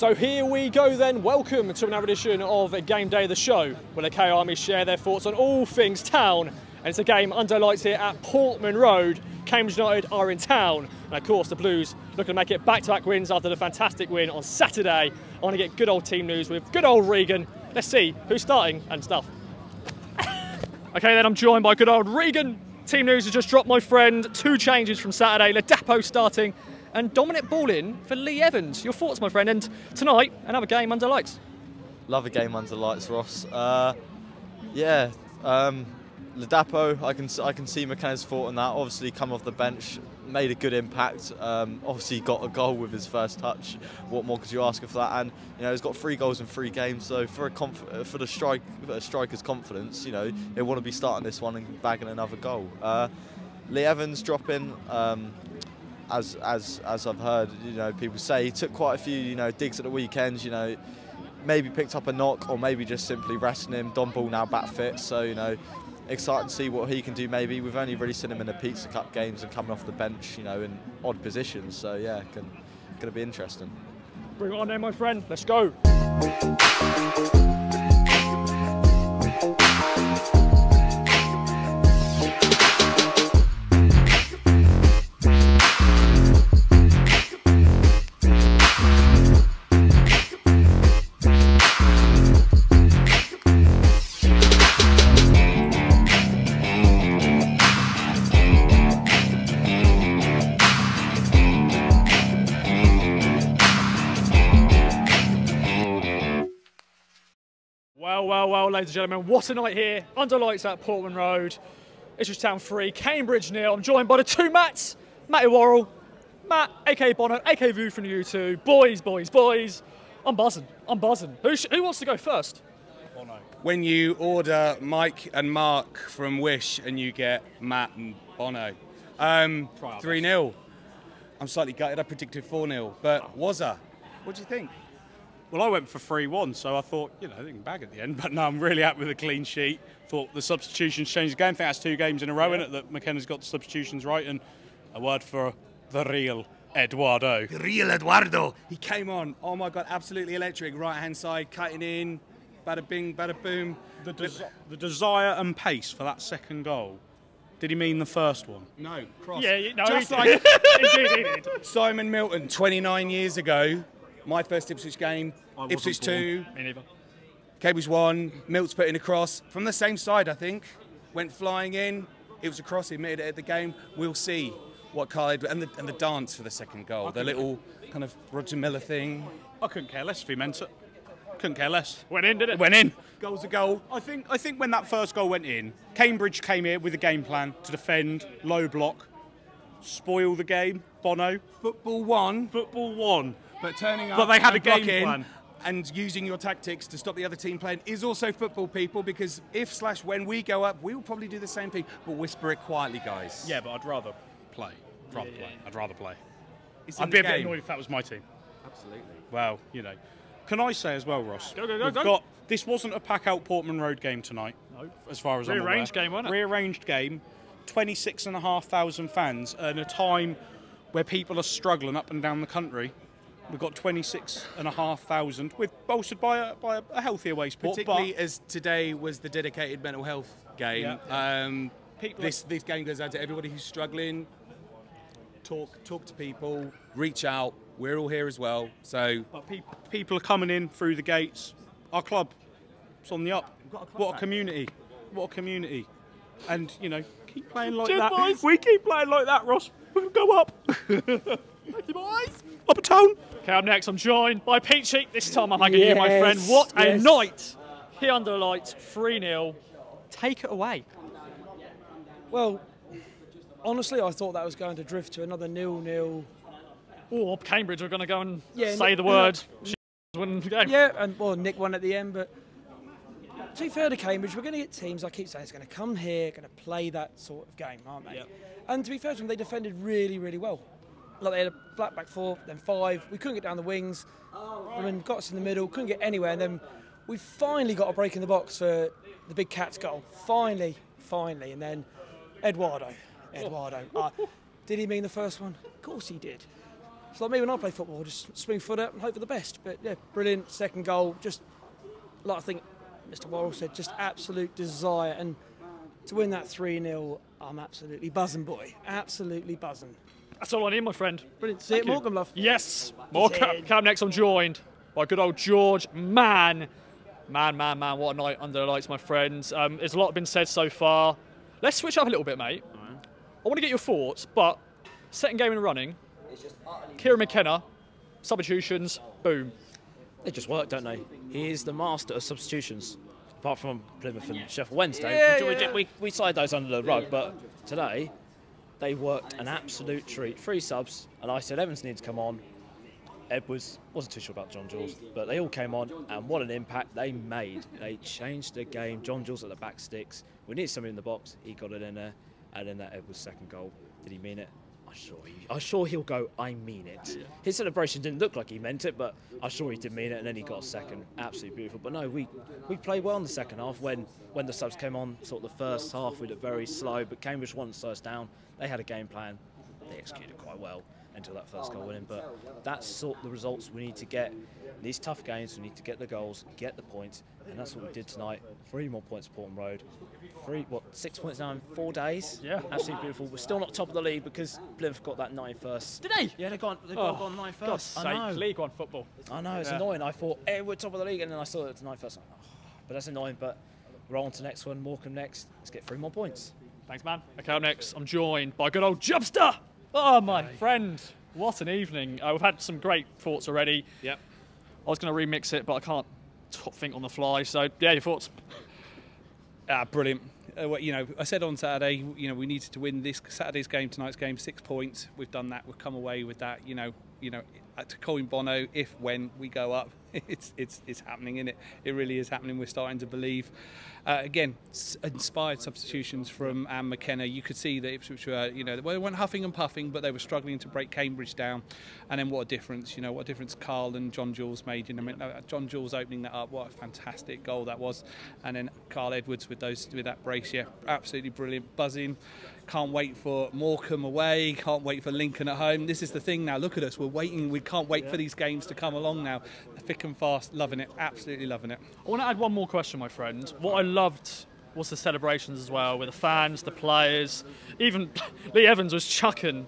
So here we go then. Welcome to another edition of Game Day of the Show, where the K Army share their thoughts on all things town. And it's a game under lights here at Portman Road. Cambridge United are in town. And of course, the Blues looking to make it back to back wins after the fantastic win on Saturday. I want to get good old team news with good old Regan. Let's see who's starting and stuff. okay, then I'm joined by good old Regan. Team news has just dropped my friend. Two changes from Saturday. Ladapo starting and Dominic Ball in for Lee Evans. Your thoughts, my friend? And tonight, another game under lights. Love a game under lights, Ross. Uh, yeah, um, Ladapo, I can I can see McKenna's thought on that. Obviously, come off the bench, made a good impact. Um, obviously, got a goal with his first touch. What more could you ask for that? And you know, he's got three goals in three games. So for a conf- for the strike for a striker's confidence, you know, he'll want to be starting this one and bagging another goal. Uh, Lee Evans dropping. Um, as as as I've heard, you know, people say he took quite a few, you know, digs at the weekends. You know, maybe picked up a knock or maybe just simply resting him. Dom Ball now back fit, so you know, excited to see what he can do. Maybe we've only really seen him in the Pizza Cup games and coming off the bench, you know, in odd positions. So yeah, can going to be interesting. Bring it on there, my friend. Let's go. Well, well, well, ladies and gentlemen, what a night here under lights at Portman Road. Ipswich Town 3, Cambridge nil. I'm joined by the two Matts, Matty Worrell, Matt, aka Bono, aka Vu from the U2. Boys, boys, boys. I'm buzzing. I'm buzzing. Who, sh- who wants to go first? Bono. when you order Mike and Mark from Wish and you get Matt and Bono. Um, 3 0. I'm slightly gutted. I predicted 4 0. But was I? What do you think? Well, I went for 3 1, so I thought, you know, they can bag at the end. But no, I'm really happy with a clean sheet. Thought the substitutions changed the game. I think that's two games in a row, in it, that McKenna's got the substitutions right. And a word for the real Eduardo. The real Eduardo. He came on. Oh my God, absolutely electric. Right hand side, cutting in. Bada bing, bada boom. The, des- the desire and pace for that second goal. Did he mean the first one? No, cross. Yeah, no, Just he like he did, he did. Simon Milton, 29 years ago. My first Ipswich game. I wasn't Ipswich 2, Me neither. Cambridge 1. Milt's put in a cross. From the same side, I think. Went flying in. It was a cross. He made it at the game. We'll see what Khalid. And the, and the dance for the second goal. The little kind of Roger Milla thing. I couldn't care less if he meant it. Couldn't care less. Went in, did it? It went in. Goal's a goal. I think I think when that first goal went in, Cambridge came here with a game plan to defend, low block, spoil the game. Bono, Football one, football one. But turning up But they had and a game blocking plan. And using your tactics to stop the other team playing is also football, people. Because if slash when we go up, we will probably do the same thing, but whisper it quietly, guys. Yeah, but I'd rather play. Rather play. I'd rather play. It's I'd be the a bit annoyed if that was my team. Absolutely. Well, you know. Can I say as well, Ross? Go, go, go, we've go. got this wasn't a pack out Portman Road game tonight. No. As far as I'm aware. Rearranged game, wasn't it? Rearranged game. 26,500 fans at a time where people are struggling up and down the country. We've got 26,500, with bolstered by a, by a healthy away support. Particularly but as today was the dedicated mental health game. Um, this this game goes out to everybody who's struggling. Talk talk to people, reach out. We're all here as well. So but pe- people are coming in through the gates. Our club, it's on the up. got a club what a community! What a community! And you know, keep playing like Cheers, that. boys. We keep playing like that, Ross. We'll go up. Thank you, boys. Up a tone. Okay, up next, I'm joined by Pete Cheek. This time I'm hugging you, my friend. What a yes. night here under the lights, 3 0. Take it away. Well, honestly, I thought that was going to drift to another nil-nil. Or Cambridge are going to go and Yeah, say no- the word. Win the game. Yeah, and well, Nick won at the end, but to be fair to Cambridge, we're going to get teams. I keep saying it's going to come here, going to play that sort of game, aren't they? Yep. And to be fair to them, they defended really, really well. Like they had a flat back four, then five. We couldn't get down the wings. I mean, got us in the middle, couldn't get anywhere, and then we finally got a break in the box for the big Cats goal. Finally, finally, and then Eduardo, Eduardo. Uh, did he mean the first one? Of course he did. It's like me when I play football, just swing foot up and hope for the best. But yeah, brilliant second goal. Just like I think Mr. Worrell said, just absolute desire and to win that 3 0, I'm absolutely buzzing, boy. Absolutely buzzing. That's all I need, my friend. Brilliant. See Thank it, you. Morgan Bluff. Yes, more He's Cam. Cam next. I'm joined by good old George Man. Man, man, man, what a night under the lights, my friends. Um, there's a lot been said so far. Let's switch up a little bit, mate. I want to get your thoughts, but second game in running, Kieran McKenna, substitutions, boom. They just work, don't they? He is the master of substitutions. Apart from Plymouth and Sheffield Wednesday, Yeah, we, we, yeah. we, we slide those under the rug. But today, they worked an absolute treat. Three subs, and I said Evans needs to come on. Edwards wasn't too sure about John Jules, but they all came on, and what an impact they made! They changed the game. John Jules at the back sticks. We needed somebody in the box. He got it in there, and then that Edwards second goal. Did he mean it? I'm sure he. I'm sure he'll go. I mean it. His celebration didn't look like he meant it, but I'm sure he did mean it. And then he got a second. Absolutely beautiful. But no, we we played well in the second half when when the subs came on. Sort of the first half we looked very slow, but Cambridge once us down. They had a game plan. They executed quite well until that first goal went in. But that's sort of the results we need to get. In these tough games, we need to get the goals, get the points, and that's what we did tonight. Three more points, at Portman Road. Three, what, six points now in four days? Yeah. Absolutely beautiful. We're still not top of the league because Plymouth got that nine first. Did they? Yeah, they've gone, they've Oh, gone nine God's first. I know. sake, League One football. I know, it's Yeah. annoying. I thought, hey, we're top of the league, and then I saw it to nine first. Like, "Oh," but that's annoying. But we're on to the next one. Morecambe next. Let's get three more points. Thanks, man. Okay, up next, I'm joined by good old Jubster. Oh, my friend. What an evening. Uh, we've had some great thoughts already. Yep. I was going to remix it, but I can't think on the fly. So, yeah, your thoughts? Ah, brilliant. Uh, well, you know, I said on Saturday, you know, we needed to win this Saturday's game, tonight's game, six points. We've done that. We've come away with that. You know, you know, uh, to Colin Bono, if when we go up, it's it's it's happening, is it? It really is happening. We're starting to believe. Uh, again, inspired substitutions from Anne McKenna. You could see that Ipswich were, you know, they weren't huffing and puffing, but they were struggling to break Cambridge down. And then what a difference, you know, what a difference Kyle and John Jules made. You know, I mean, John Jules opening that up, what a fantastic goal that was. And then Kyle Edwards with those with that brace, yeah, absolutely brilliant, buzzing. Can't wait for Morecambe away. Can't wait for Lincoln at home. This is the thing now. Look at us. We're waiting. We can't wait for these games to come along now. Thick and fast. Loving it. Absolutely loving it. I want to add one more question, my friend. What I loved was the celebrations as well, with the fans, the players. Even Lee Evans was chucking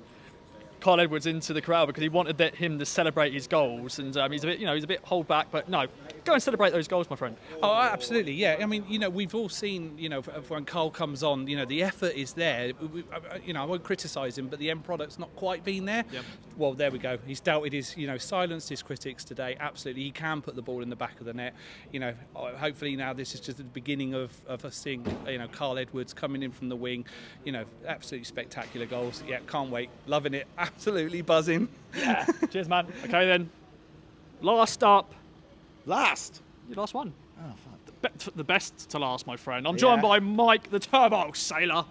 Kyle Edwards into the crowd because he wanted that, him to celebrate his goals. And um, he's a bit, you know, he's a bit hold back, but no, go and celebrate those goals, my friend. Oh, absolutely, yeah. I mean, you know, we've all seen, you know, when Kyle comes on, you know, the effort is there. We- we- I- I- You know, I won't criticise him, but the end product's not quite been there. Yep. Well, there we go. He's doubted his, you know, silenced his critics today. Absolutely, he can put the ball in the back of the net. You know, hopefully now this is just the beginning of, of us seeing, you know, Kyle Edwards coming in from the wing. You know, absolutely spectacular goals. Yeah, can't wait. Loving it. Absolutely buzzing. Yeah. Cheers, man. Okay, then. Last up, Last. your last one. Oh, fuck. The, be- the best to last, my friend. I'm joined Yeah. by Mike, the Turbo Sailor.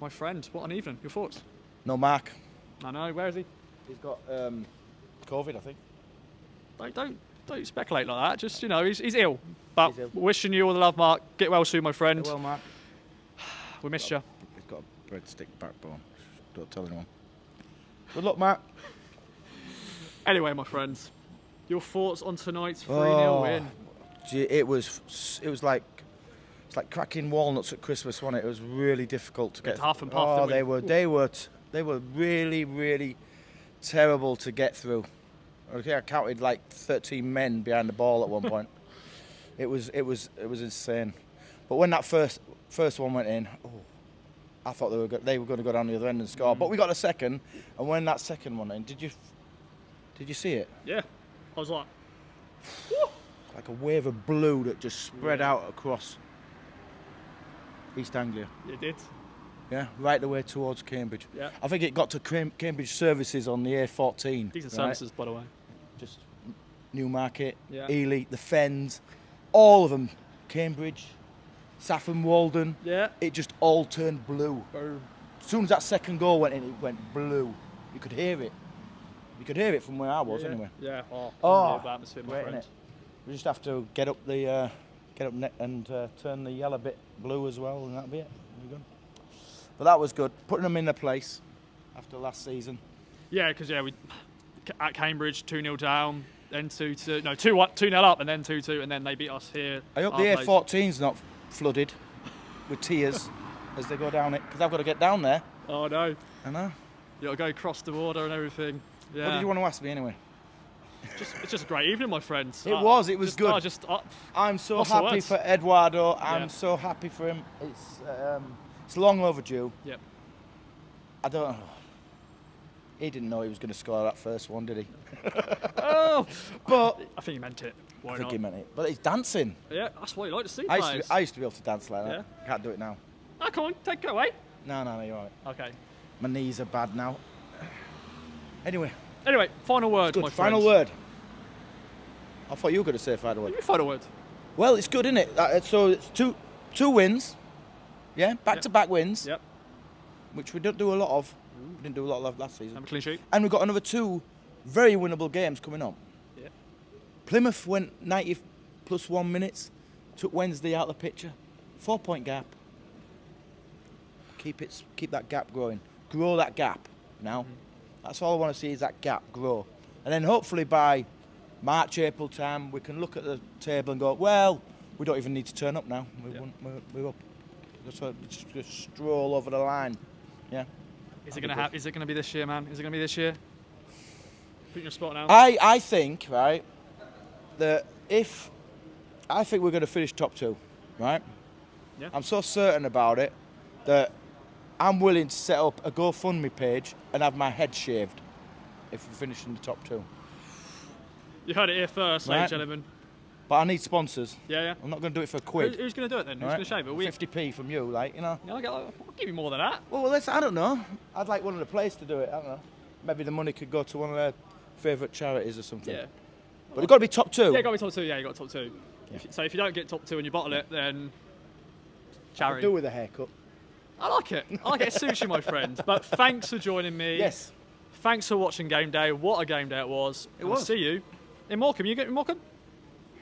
My friend, what an evening. Your thoughts? No, Mark. I know. Where is he? He's got um, COVID, I think. Don't don't don't speculate like that. Just you know, he's, he's ill. But He's ill. wishing you all the love, Mark. Get well soon, my friend. well, Mark. we missed you. He's got a breadstick backbone. Don't tell anyone. Good luck, Matt. Anyway, my friends, your thoughts on tonight's 3 0 Oh. win? Gee, It was. It was like. It's like cracking walnuts at Christmas, wasn't it? It was really difficult to get. half and puff, Oh, they were. They were. T- they were really, really terrible to get through. I think I counted like 13 men behind the ball at one point. It was. It was. It was insane. But when that first first one went in, oh, I thought they were go- they were going to go down the other end and score. Mm. But we got a second, and when that second one in, did you did you see it? Yeah. I was like, Like a wave of blue that just spread out across East Anglia. you did. Yeah, right the way towards Cambridge. Yeah. I think it got to Cam- Cambridge services on the A14. Decent right? services, by the way. Just Newmarket, Yeah. Ely, the Fens, all of them. Cambridge, Saffron Walden. Yeah. It just all turned blue. Boom. As soon as that second goal went in, it went blue. You could hear it. You could hear it from where I was yeah. anyway. Yeah. Oh, Oh, atmosphere, my friend. innit? We just have to get up the uh, get up and uh, turn the yellow bit blue as well, and that'll be it. But that was good. Putting them in their place after last season. Yeah, because yeah, we at Cambridge, 2 0 down, then 2 2, no, 2 1, 2 0 up, and then 2 2, and then they beat us here. I hope the place. A14's not flooded with tears as they go down it, because I've got to get down there. Oh no, I know. you gotta go across the border and everything. Yeah. What did you want to ask me anyway? Just, it's just a great evening, my friends. It Uh, was, it was just, good. I just, uh, I'm so happy for Eduardo. I'm Yeah. so happy for him. It's um, it's long overdue. Yep. I don't. He didn't know he was going to score that first one, did he? oh, But I think he meant it. Why not? he meant it. But he's dancing. Yeah, that's what you like to see. I used, to be, I used to be able to dance like that. Yeah. Can't do it now. Oh, come on, take it away. No, no, no, you're right. Okay. My knees are bad now. Anyway, Anyway, final word, good. my Final friends. word. I thought you were going to say final word. You final word. Well, it's good, isn't it? Uh, so it's two two wins. Yeah, back to back wins, Yep. which we don't do a lot of. We didn't do a lot of last season. Have a clean sheet. And we've got another two very winnable games coming up. Plymouth went 90 plus one minutes, took Wednesday out of the picture. Four point gap. Keep it, keep that gap growing. Grow that gap now. That's all I want to see is that gap grow. And then hopefully by March, April time, we can look at the table and go, well, we don't even need to turn up now. We Yeah. won, we're, we're up. Just, uh, just, just stroll over the line. Yeah. Is it gonna have? Is it gonna be this year, man? Is it gonna be this year? Put your spot now. I, I think, right, that if I think we're going to finish top two, right? Yeah. I'm so certain about it that I'm willing to set up a GoFundMe page and have my head shaved if we finish in the top two. you heard it here first, ladies Right. and gentlemen. But I need sponsors. Yeah, yeah. I'm not going to do it for a Who, quid. who's gonna do it then? Who's right? gonna shave it? We. 50p from you, like you know. Yeah, I'll, get, I'll give you more than that. Well, let's. I don't know. I'd like one of the players to do it. I don't know. Maybe the money could go to one of their favourite charities or something. Yeah. But it's got to be top two. Yeah, got to be top two. Yeah, you got to top two. You- so if you don't get top two and you bottle it, then I'll charity. do with a haircut. I like it. I like it. It suits you, my friend. But thanks for joining me. Yes. Thanks for watching Game Day. What a game day it was. It I'll was. see you in Morecambe. You get in Morecambe?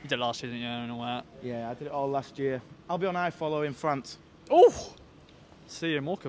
You did last year, didn't you? And all that. Yeah, I did it all last year. I'll be on iFollow in France. Oh! See you in Morecambe.